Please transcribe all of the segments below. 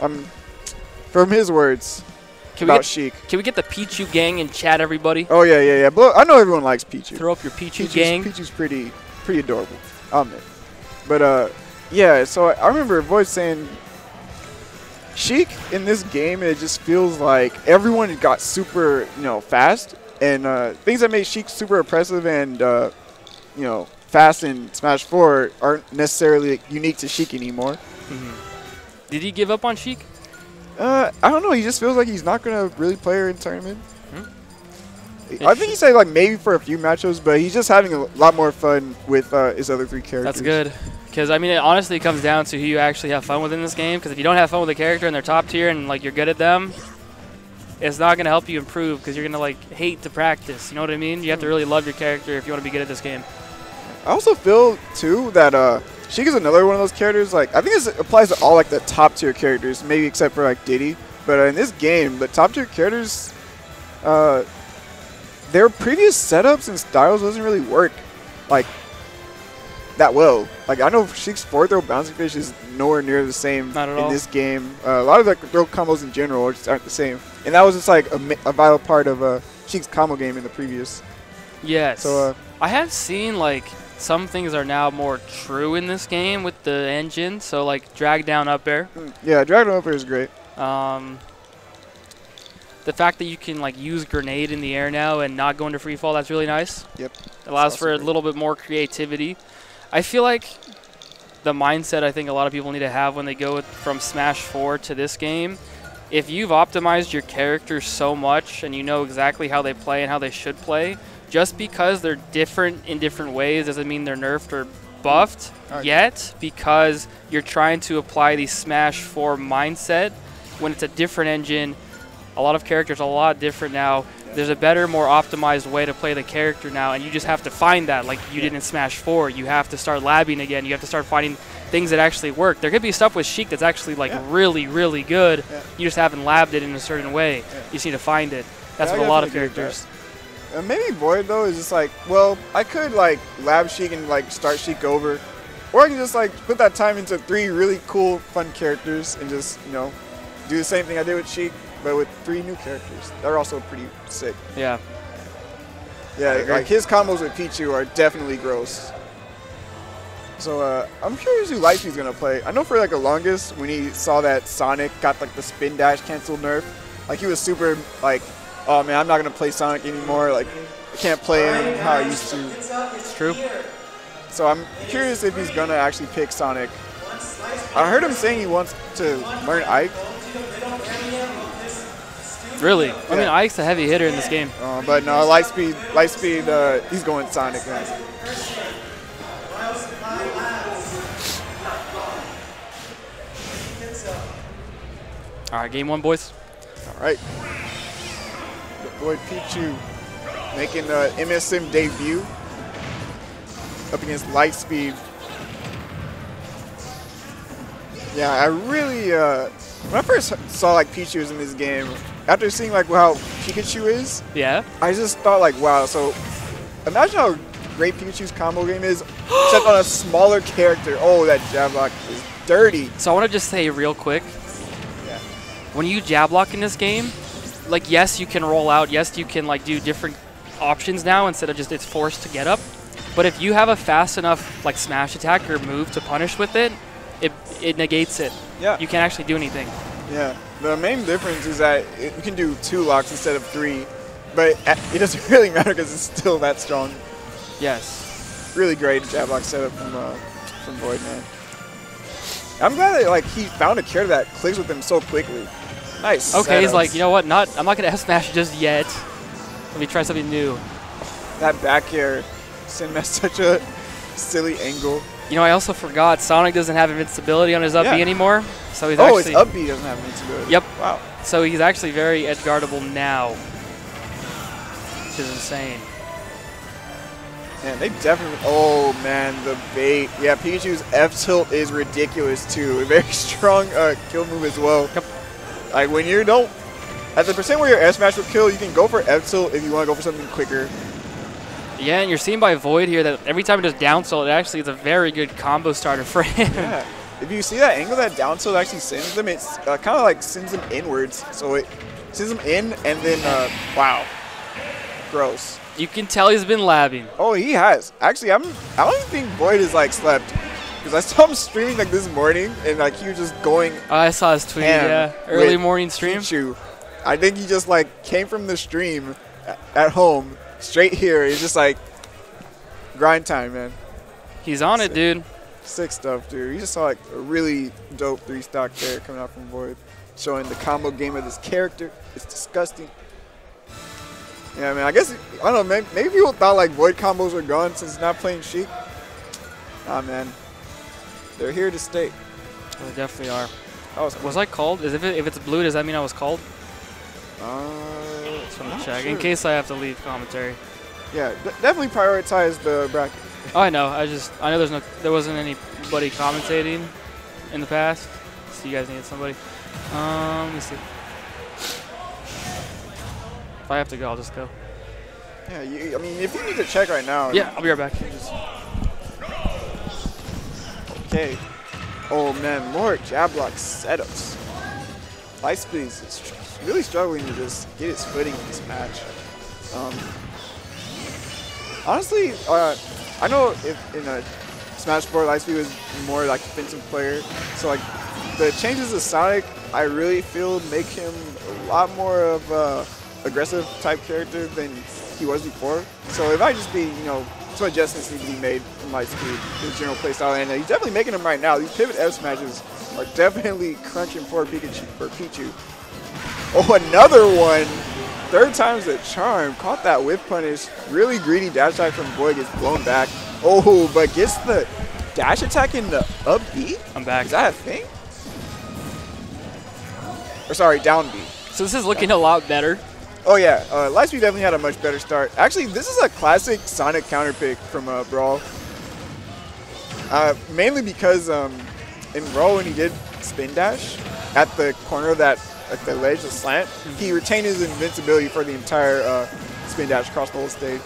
Um, from his words Can we about get Sheik. can we get the Pichu gang in chat, everybody? Oh yeah, yeah, yeah. But I know everyone likes Pichu. Throw up your Pichu Pichu's, gang. Pichu's pretty, pretty adorable. I'll admit. But uh, yeah. So I, I remember Void saying, Sheik in this game, it just feels like everyone got super, you know, fast, and uh, things that made Sheik super impressive and uh, you know fast in Smash 4 aren't necessarily unique to Sheik anymore. Mhm. Did he give up on Sheik? Uh, I don't know. He just feels like he's not gonna really play her in tournament. Hmm. I think he said like maybe for a few matchups, but he's just having a lot more fun with uh, his other three characters. That's good. Because, I mean, it honestly comes down to who you actually have fun with in this game. Because if you don't have fun with a character and they're top tier and, like, you're good at them, it's not going to help you improve because you're going to, like, hate to practice. You know what I mean? You have to really love your character if you want to be good at this game. I also feel too that uh, Sheik is another one of those characters. Like I think this applies to all like the top tier characters, maybe except for like Diddy. But uh, in this game, the top tier characters, uh, their previous setups and styles doesn't really work like that well. Like I know Sheik's four throw bouncing fish is nowhere near the same in all. this game. Uh, a lot of the throw combos in general just aren't the same, and that was just like a, a vital part of uh, Sheik's combo game in the previous. Yes. So uh, I have seen, like, some things are now more true in this game with the engine. So, like, drag down up air. yeah, Dragon Over is great. Um, the fact that you can like use grenade in the air now and not go into free fall, that's really nice. Yep. Allows also for a little bit more creativity. I feel like the mindset I think a lot of people need to have when they go with- from Smash 4 to this game, if you've optimized your characters so much and you know exactly how they play and how they should play, just because they're different in different ways doesn't mean they're nerfed or buffed Alright. yet because you're trying to apply the Smash 4 mindset when it's a different engine. A lot of characters are a lot different now. There's a better, more optimized way to play the character now, and you just have to find that, like you did in Smash 4. You have to start labbing again. You have to start finding things that actually work. There could be stuff with Sheik that's actually like Yeah. really, really good. Yeah. You just haven't labbed it in a certain way. Yeah. You just need to find it. That's Yeah, what a lot of characters. Uh, maybe Void though is just like, well, I could like lab Sheik and like start Sheik over, or I can just like put that time into three really cool, fun characters and just you know do the same thing I did with Sheik, but with three new characters. They're also pretty sick. Yeah. Yeah, like his combos with Pichu are definitely gross. So uh, I'm curious who Lightspeed's gonna play. I know for like the longest when he saw that Sonic got like the spin dash cancel nerf, like he was super like, oh man, I'm not gonna play Sonic anymore. Like I can't play him how I used to. It's true. So I'm curious if he's gonna actually pick Sonic. I heard him saying he wants to learn Ike, Really. I mean, Ike's a heavy hitter in this game. uh, but no, Lightspeed, Lightspeed, uh, he's going Sonic. Man. All right, game one, boys. All right. The boy Pichu making the MSM debut up against Lightspeed. Yeah, I really, uh, when I first saw like Pichu was in this game, after seeing like how Pikachu is, Yeah. I just thought like, wow, so imagine how great Pikachu's combo game is, except on a smaller character. Oh, that jab lock is dirty. So I want to just say real quick, Yeah. when you jab lock in this game, like yes, you can roll out. Yes, you can like do different options now instead of just it's forced to get up. But if you have a fast enough like smash attack or move to punish with it, it it negates it. Yeah. You can't actually do anything. Yeah, the main difference is that it, you can do two locks instead of three, but it doesn't really matter because it's still that strong. Yes. Really great jab lock setup from uh, from Void Man. I'm glad that like he found a character that clicks with him so quickly. Nice. Okay, he's like, you know what? Not I'm not gonna F smash just yet. Let me try something new. that back air sent him at such a silly angle. You know, I also forgot Sonic doesn't have invincibility on his up B anymore, so he's oh, actually his up B doesn't have invincibility. Yep. Wow. so he's actually very edge guardable now, which is insane. Man, they definitely. Oh man, the bait. Yeah, Pikachu's F tilt is ridiculous too. A very strong uh, kill move as well. Yep. Like when you don't, at the percent where your F smash will kill, you can go for F tilt if you want to go for something quicker. Yeah, and you're seeing by Void here that every time he does down tilt, it actually is a very good combo starter for him. Yeah. if you see that angle that down tilt actually sends them, it's uh, kind of like sends them inwards. So it sends them in and then, uh, wow, gross. You can tell he's been labbing. Oh, he has. Actually, I'm. I don't think Void is like slept because I saw him streaming like this morning and like he was just going Oh, I saw his tweet. Yeah, early morning stream. Pichu. I think he just like came from the stream at home straight here. He's just like grind time, man. He's on it, dude. Sick stuff, dude. You just saw like a really dope three stock there coming out from Void, showing the combo game of this character. It's disgusting. Yeah, man. I guess I don't know. Maybe, maybe people thought like Void combos were gone since he's not playing Sheik. Nah, man. They're here to stay. They definitely are. That was Was I called? Is if it, if it's blue, does that mean I was called? Uh, Just want not to check sure. in case I have to leave commentary. Yeah, de- definitely prioritize the bracket. Oh, I know. I just I know there's no there wasn't anybody commentating in the past, so you guys needed somebody. Um, let me see. If I have to go, I'll just go. Yeah, you, I mean, if you need to check right now. Yeah, I'll be right back. Okay. Oh man, more jab lock setups. Lightspeed is really struggling to just get his footing in this match. Um, honestly, uh, I know if in a Smash 4, Lightspeed was more like a defensive player. So like the changes to Sonic, I really feel make him a lot more of a aggressive type character than he was before. So it might just be, you know, some adjustments need to be made in Lightspeed, his general playstyle, and uh, he's definitely making them right now. These pivot F smashes are definitely crunching for Pikachu. For Pichu. Oh, another one. Third time's a charm. Caught that whiff punish. Really greedy dash attack from Void gets blown back. Oh, but gets the dash attack in the up B? I'm back. Is that a thing? Or sorry, down B. So this is looking a lot better. Oh yeah, uh, Lightspeed definitely had a much better start. Actually, this is a classic Sonic counter pick from uh, Brawl. Uh, mainly because um, in Brawl when he did spin dash at the corner of that like the ledge, the slant, he retained his invincibility for the entire uh, spin dash across the whole stage.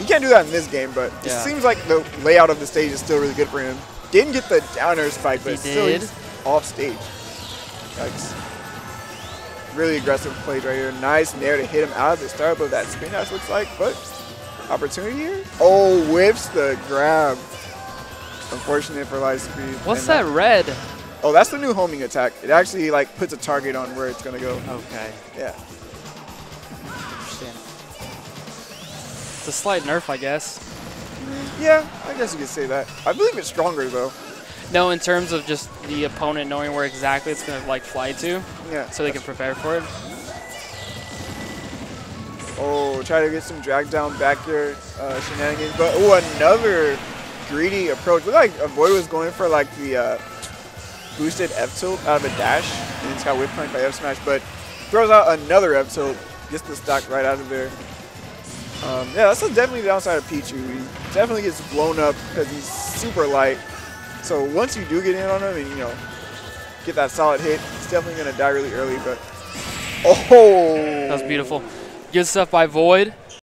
You can't do that in this game, but it seems like the layout of the stage is still really good for him. Didn't get the down air spike, but He still did. off stage. Yikes. Really aggressive plays right here. Nice nair to hit him out of the start of that spin dash looks like, but opportunity here. Oh, whiffs the grab. Unfortunate for Lightspeed. What's And that red? Oh, that's the new homing attack. It actually like puts a target on where it's gonna go. Okay. Yeah. It's a slight nerf, I guess. Yeah, I guess you could say that. I believe it's stronger though. No, in terms of just the opponent knowing where exactly it's gonna like fly to, Yeah. so they can prepare for it. Oh, try to get some drag down back air uh, shenanigans. But oh, another greedy approach. Look like Avoid was going for like the uh, boosted F tilt out of a dash, and it's got whiff punish by F smash, but throws out another F tilt, gets the stock right out of there. Um, yeah, that's definitely the downside of Pichu. He definitely gets blown up because he's super light. So once you do get in on him and you know get that solid hit, he's definitely gonna die really early. But oh, That was beautiful. Good stuff by Void.